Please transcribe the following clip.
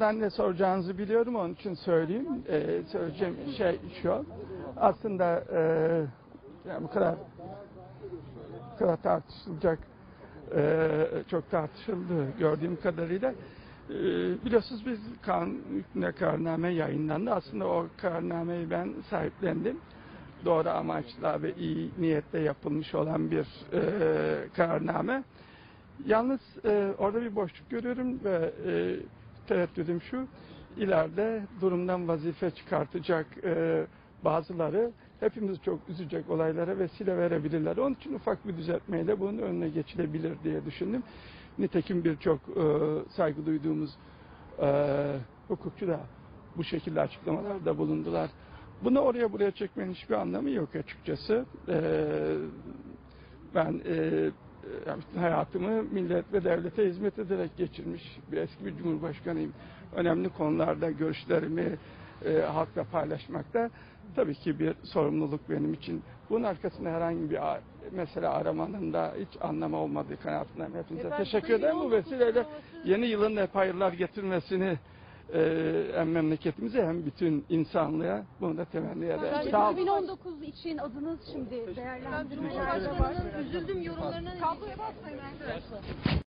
Ben ne soracağınızı biliyorum onun için söyleyeyim. Ee, söyleyeceğim şey şu. Aslında e, yani bu kadar bu kadar tartışılacak e, çok tartışıldı gördüğüm kadarıyla. E, biliyorsunuz biz kanun hükmüne kararname yayınlandı. Aslında o kararnameyi ben sahiplendim. Doğru amaçla ve iyi niyetle yapılmış olan bir e, kararname. Yalnız e, orada bir boşluk görüyorum ve e, tereddüdüm şu, ileride durumdan vazife çıkartacak e, bazıları hepimizi çok üzecek olaylara vesile verebilirler. Onun için ufak bir düzeltmeyle bunun önüne geçilebilir diye düşündüm. Nitekim birçok e, saygı duyduğumuz e, hukukçu da bu şekilde açıklamalarda bulundular. Bunu oraya buraya çekmenin hiçbir anlamı yok açıkçası. E, ben e, hayatımı millet ve devlete hizmet ederek geçirmiş bir eski bir cumhurbaşkanıyım. Önemli konularda görüşlerimi e, halkla paylaşmakta tabii ki bir sorumluluk benim için. Bunun arkasında herhangi bir mesele aramanın da hiç anlamı olmadığı kanaatindeyim. Hepinize Efendim, teşekkür ederim. Bu 2019 vesileyle yeni yılın hep hayırlar getirmesini e, hem memleketimize hem bütün insanlığa bunu da temenni ederim. Sağ olun. 2019 için adınız şimdi değerlendirmelerde var. Üzüldüm yorumlarının Kabloya basmayın arkadaşlar.